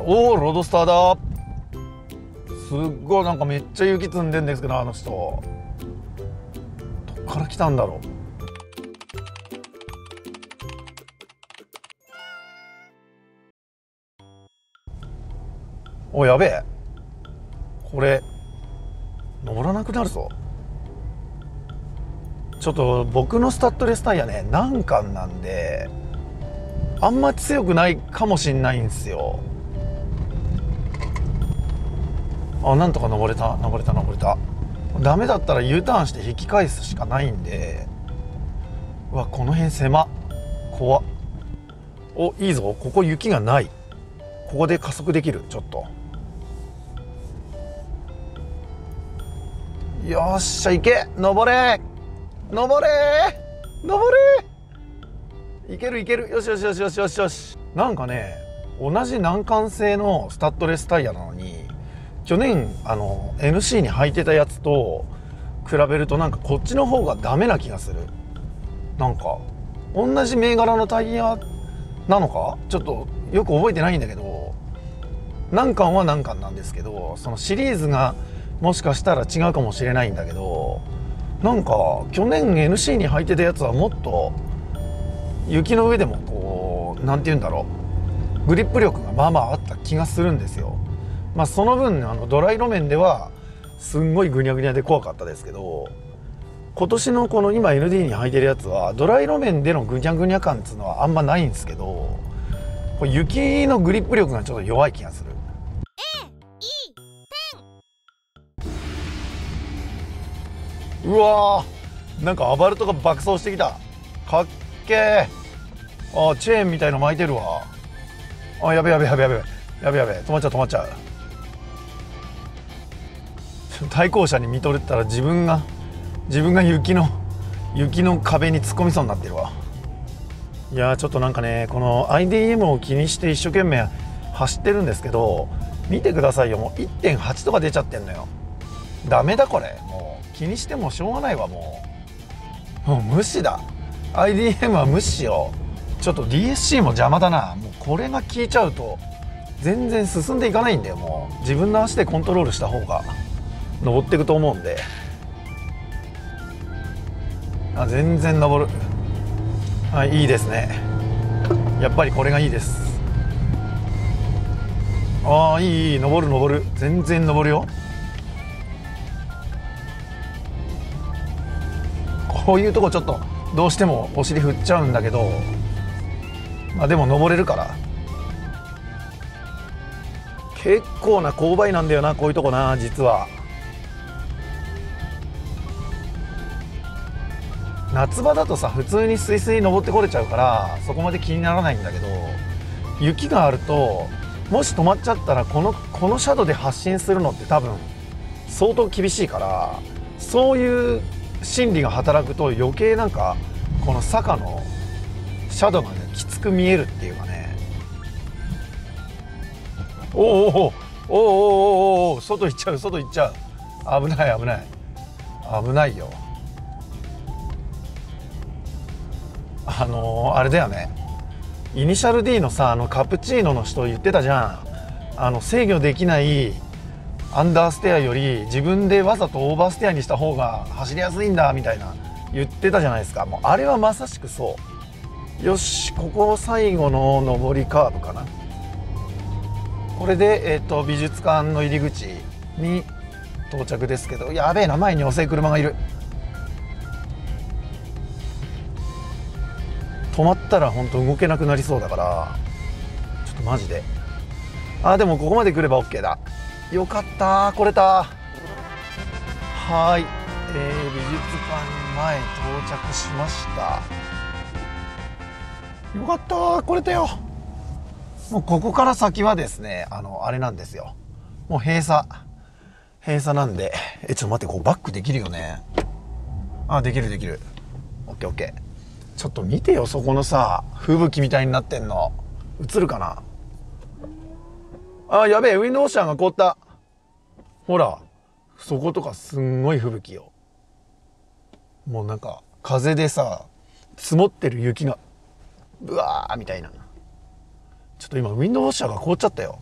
おおロードスターだ。すっごいなんかめっちゃ雪積んでんですけどあの人。どっから来たんだろう。おやべえ。これ登らなくなるぞ。ちょっと僕のスタッドレスタイヤね難関なんであんま強くないかもしんないんですよ。あなんとか登れた登れた登れた。ダメだったら U ターンして引き返すしかないんで。うわこの辺狭怖っ。おいいぞ。ここ雪がない。ここで加速できる。ちょっと。よっしゃ行け。登れ。登れ。登れ。いけるいける。よしよしよしよしよしよし。なんかね同じ難関性のスタッドレスタイヤなのに去年あの NC に履いてたやつと比べるとなんかこっちの方がダメな気がする。なんか同じ銘柄のタイヤなのか？ちょっとよく覚えてないんだけど難関は難関なんですけどそのシリーズがもしかしたら違うかもしれないんだけどなんか去年 NC に履いてたやつはもっと雪の上でもこう何て言うんだろう。グリップ力がまあまああった気がするんですよ。まあ、その分あのドライ路面ではすんごいぐにゃぐにゃで怖かったですけど今年のこの今 ND に履いてるやつはドライ路面でのぐにゃぐにゃ感っていうのはあんまないんですけどこれ雪のグリップ力がちょっと弱い気がする。うわーなんかアバルトが爆走してきた。かっけー。あチェーンみたいの巻いてるわ。あやべやべやべやべ。やべやべ。止まっちゃう止まっちゃう。対向車に見とれたら自分が自分が雪の雪の壁に突っ込みそうになってるわ。いやちょっとなんかねこの IDM を気にして一生懸命走ってるんですけど見てくださいよ。もう1.8とか出ちゃってんのよ。ダメだこれ。もう気にしてもしょうがないわもう。もう無視だ。IDM は無視よ。ちょっと DSC も邪魔だな。もうこれが効いちゃうと全然進んでいかないんだよもう。自分の足でコントロールした方が。登っていくと思うんで。あ全然登る。はいいいですね。やっぱりこれがいいです。ああいいいい登る登る。全然登るよ。こういうとこちょっとどうしてもお尻振っちゃうんだけど。まあでも登れるから。結構な勾配なんだよなこういうとこな実は。夏場だとさ普通にスイスイ登ってこれちゃうからそこまで気にならないんだけど雪があるともし止まっちゃったらこのこのシャドウで発進するのって多分相当厳しいからそういう心理が働くと余計なんかこの坂のシャドウがねきつく見えるっていうかね。おおおおおおおお外行っちゃう外行っちゃう。危ない危ない。危ないよ。あのー、あれだよね。イニシャル D のさあのカプチーノの人言ってたじゃん。あの制御できないアンダーステアより自分でわざとオーバーステアにした方が走りやすいんだみたいな言ってたじゃないですか。もうあれはまさしくそう。よしここ最後の上りカーブかな。これで、えーと、美術館の入り口に到着ですけどやべえな前に遅い車がいる。止まったら本当動けなくなりそうだからちょっとマジで。あでもここまで来れば OK だ。よかった来れた。はい、えー、美術館前到着しました。よかった来れたよ。もうここから先はですねあのあれなんですよ。もう閉鎖。閉鎖なんで。えちょっと待ってこうバックできるよね。あできるできる。OKOK ちょっと見てよそこのさ吹雪みたいになってんの。映るかな？あやべえウィンドウオッシャーが凍った。ほらそことかすんごい吹雪よ。もうなんか風でさ積もってる雪がブワーみたいな。ちょっと今ウィンドウウォッシャーが凍っちゃったよ。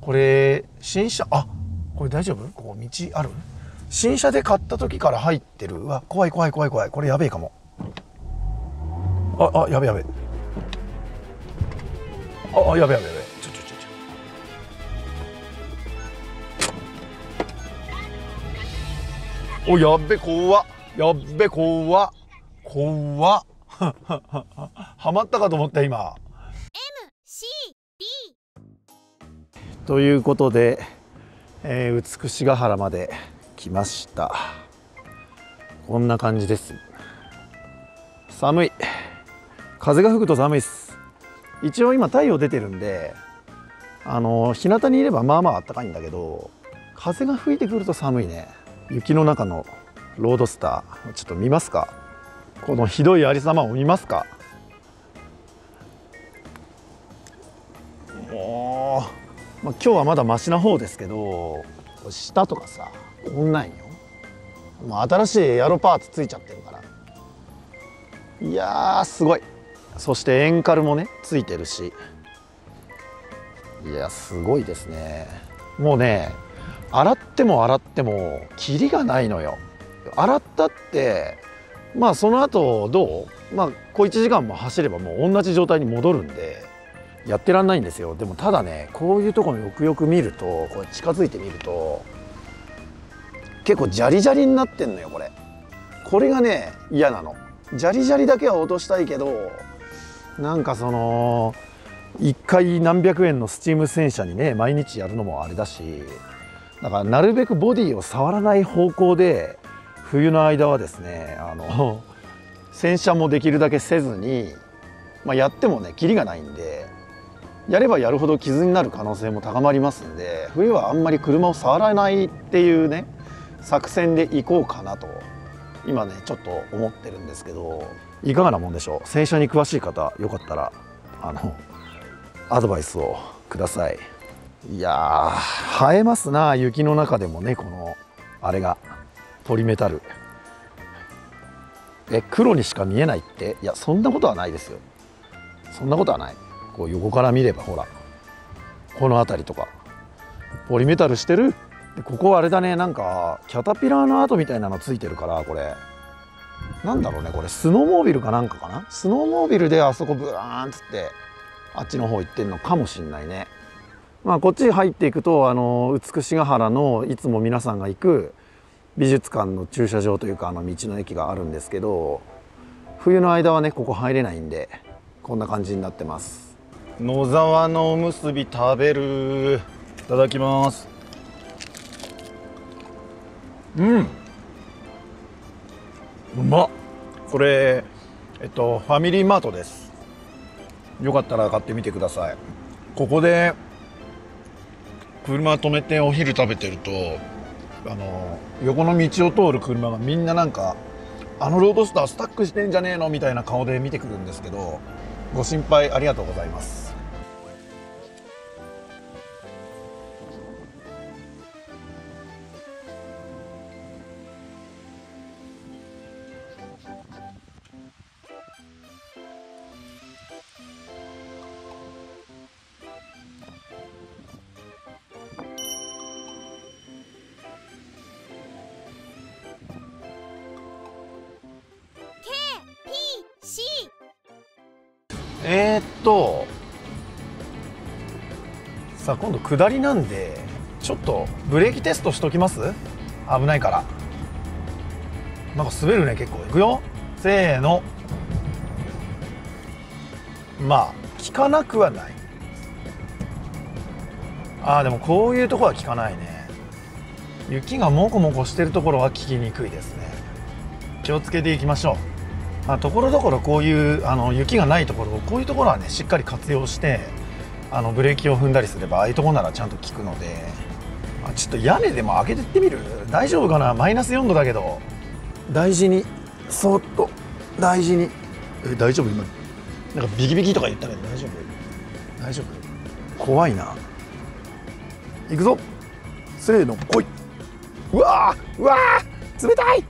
これ新車あこれ大丈夫？ここ道ある？新車で買った時から入ってる。うわ怖い怖い怖い怖い。これやべえかも。ああやべやべ。ああやべやべやべ。ちょちょちょちょ。おやっべ怖っ。やっべ怖っ。怖っ。はまったかと思った今。MCB ということで、えー、美しが原まで来ました。こんな感じです。寒い。風が吹くと寒いです。一応今太陽出てるんであの日向にいればまあまあ暖かいんだけど風が吹いてくると寒いね。雪の中のロードスターちょっと見ますか。このひどいありさまを見ますか。おー。まあ、今日はまだマシな方ですけど下とかさこんなんよ。もう新しいエアロパーツついちゃってるから。いやすごい。そしてエンカルもねついてるし。いやすごいですね。もうね洗っても洗ってもキリがないのよ。洗ったってまあその後どう？まあ小1時間も走ればもう同じ状態に戻るんでやってらんないんですよ。でもただねこういうところよくよく見るとこれ近づいてみると結構ジャリジャリになってんのよこれ。これがね嫌なの。ジャリジャリだけは落としたいけどなんかその1回何百円のスチーム洗車にね毎日やるのもあれだしだからなるべくボディを触らない方向で冬の間はですねあの洗車もできるだけせずに、まあ、やってもねキリがないんでやればやるほど傷になる可能性も高まりますんで冬はあんまり車を触らないっていうね作戦でいこうかなと今ねちょっと思ってるんですけどいかがなもんでしょう？洗車に詳しい方よかったらあのアドバイスをください。いやー映えますな雪の中でもねこのあれがポリメタル。え黒にしか見えないって？いやそんなことはないですよ。そんなことはない。こう横から見ればほらこの辺りとかポリメタルしてるでここあれだねなんかキャタピラーの跡みたいなのついてるからこれ。なんだろうねこれ。スノーモービルかなんかかな？スノーモービルであそこブーンっつってあっちの方行ってんのかもしんないね。まあこっち入っていくとあの美しが原のいつも皆さんが行く美術館の駐車場というかあの道の駅があるんですけど冬の間はねここ入れないんでこんな感じになってます。野沢のおむすび食べる。いただきます。うん。うまこれえっとファミリーマートです。よかったら買ってみてください。ここで車止めてお昼食べてるとあの横の道を通る車がみんななんかあのロードスタースタックしてんじゃねえのみたいな顔で見てくるんですけどご心配ありがとうございます。さあ今度下りなんでちょっとブレーキテストしときます？危ないから。なんか滑るね結構。いくよ。せーの。まあ効かなくはない。あーでもこういうとこは効かないね。雪がモコモコしてるところは効きにくいですね。気をつけていきましょう、ところどころこういうあの雪がないところこういうところはねしっかり活用してあのブレーキを踏んだりすればああいうところならちゃんと効くのであちょっと屋根でも開けてってみる？大丈夫かな？マイナス4度だけど。大事にそっと大事に。え大丈夫？今。なんかビキビキとか言ったけど大丈夫？大丈夫。怖いな。行くぞ。せーの来い。うわーうわー冷たい。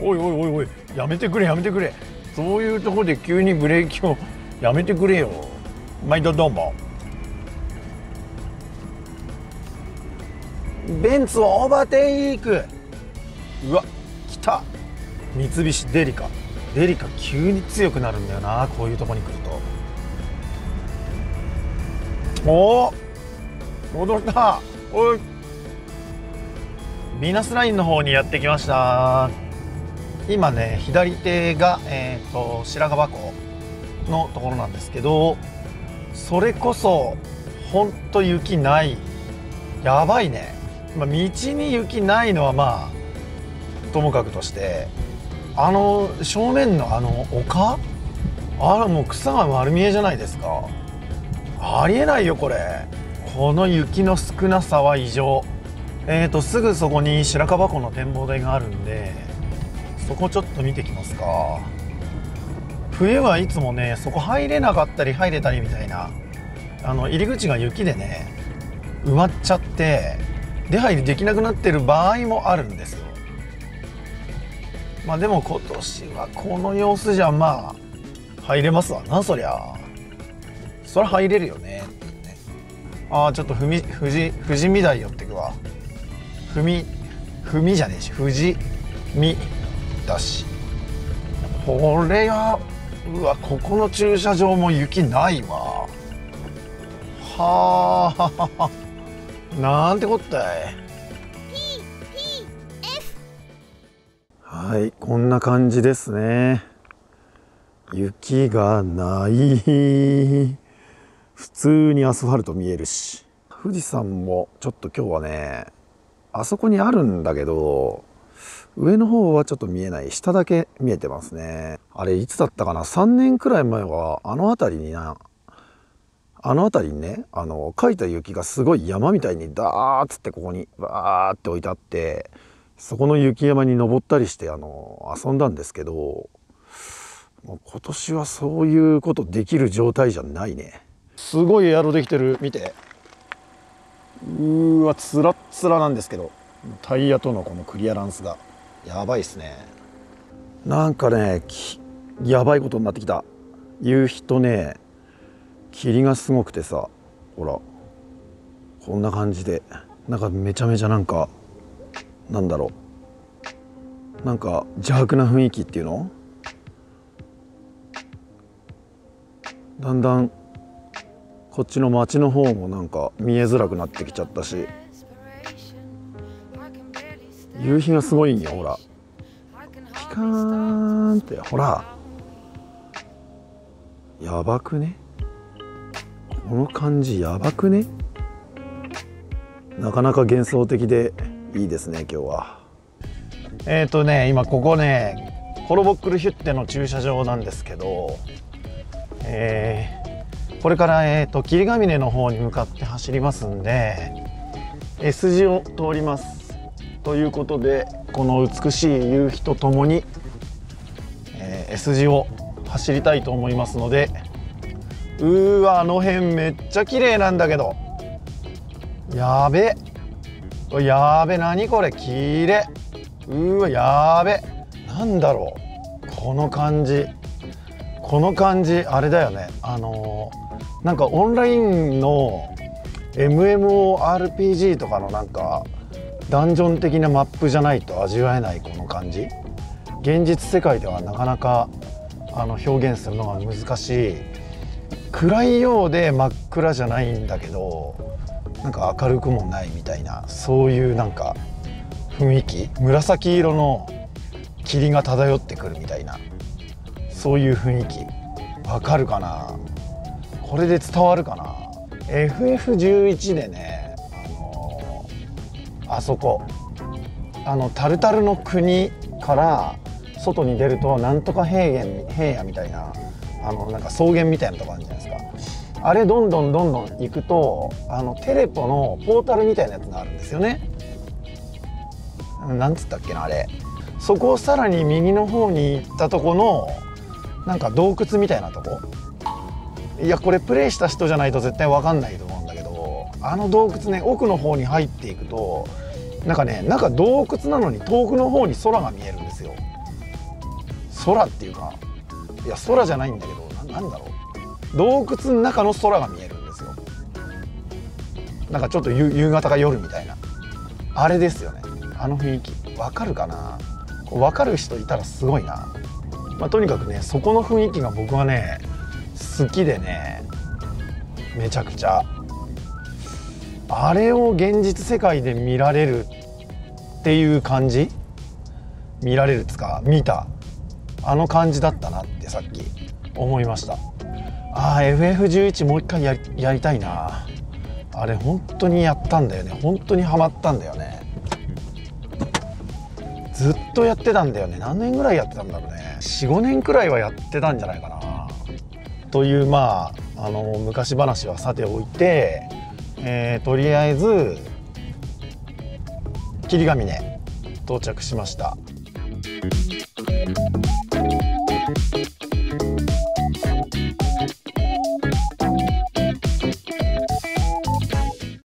おいおいおいおいやめてくれやめてくれ。そういうところで急にブレーキをやめてくれよ毎度どうも。ベンツオーバーテイク。うわ来た。三菱デリカ。デリカ急に強くなるんだよなこういうとこに来ると。おお戻った。おい。ヴィーナスラインの方にやってきました。今ね左手が、えーと、白樺湖のところなんですけどそれこそほんと雪ない。やばいね、まあ、道に雪ないのはまあともかくとしてあの正面のあの丘？あらもう草が丸見えじゃないですか。ありえないよこれ。この雪の少なさは異常。えーとすぐそこに白樺湖の展望台があるんでそこちょっと見てきますか。冬はいつもねそこ入れなかったり入れたりみたいなあの入り口が雪でね埋まっちゃって出入りできなくなってる場合もあるんですよ。まあでも今年はこの様子じゃまあ入れますわなそりゃ。そりゃ入れるよねああちょっと富士富士富士見台寄ってくわ。踏み踏みじゃねえし富士見だし。これはうわここの駐車場も雪ないわ。はあ。なんてこったい。はいこんな感じですね。雪がない。普通にアスファルト見えるし。富士山もちょっと今日はねあそこにあるんだけど上の方はちょっと見えない。下だけ見えてますね。あれいつだったかな？3年くらい前はあの辺りになあの辺りにねあの描いた雪がすごい山みたいにダーッつってここにバーって置いてあってそこの雪山に登ったりしてあの遊んだんですけどもう今年はそういうことできる状態じゃないね。すごいエアロできてる。見て。うわつらっつらなんですけど。タイヤとのこのクリアランスが。やばいっすね。なんかねやばいことになってきた。夕日とね霧がすごくてさほらこんな感じで。なんかめちゃめちゃなんかなんだろう。なんか邪悪な雰囲気っていうの？だんだんこっちの街の方もなんか見えづらくなってきちゃったし。夕日がすごいんよほら。ピカーンって。ほら。やばくね？この感じやばくね？なかなか幻想的でいいですね今日は。えっ、ー、とね今ここねコロボックルヒュッテの駐車場なんですけどえーこれから、えーと、霧ヶ峰の方に向かって走りますんで S 字を通ります。ということでこの美しい夕日とともに、えー、S 字を走りたいと思いますのでうーわあの辺めっちゃ綺麗なんだけど。やべ。やべ何これ？綺麗。うーわやべ。なんだろう。この感じ。この感じあれだよね。あのーなんかオンラインの MMORPG とかのなんかダンジョン的なマップじゃないと味わえないこの感じ。現実世界ではなかなかあの表現するのが難しい。暗いようで真っ暗じゃないんだけどなんか明るくもないみたいなそういうなんか雰囲気。紫色の霧が漂ってくるみたいなそういう雰囲気。わかるかな？これで伝わるかな？FF11 でねあそこ。あのタルタルの国から外に出るとなんとか平原平野みたいなあのなんか草原みたいなとこあるじゃないですか。あれどんどんどんどん行くとあのテレポのポータルみたいなやつがあるんですよね。なんつったっけなあれ。そこをさらに右の方に行ったとこのなんか洞窟みたいなとこ。いやこれプレイした人じゃないと絶対分かんないと思う。あの洞窟ね奥の方に入っていくとなんかね中洞窟なのに遠くの方に空が見えるんですよ。空っていうかいや空じゃないんだけど何だろう。洞窟の中の空が見えるんですよ。なんかちょっと夕方か夜みたいな。あれですよね。あの雰囲気。わかるかな？わかる人いたらすごいな、まあ、とにかくねそこの雰囲気が僕はね好きでねめちゃくちゃ。あれを現実世界で見られるっていう感じ？見られるっつか見た。あの感じだったなってさっき思いました。ああ FF11 もう一回ややりたいな。あれ本当にやったんだよね。本当にハマったんだよね。ずっとやってたんだよね。何年ぐらいやってたんだろうね。45年くらいはやってたんじゃないかな。というまああの昔話はさておいて、えー、とりあえず霧ヶ峰到着しました。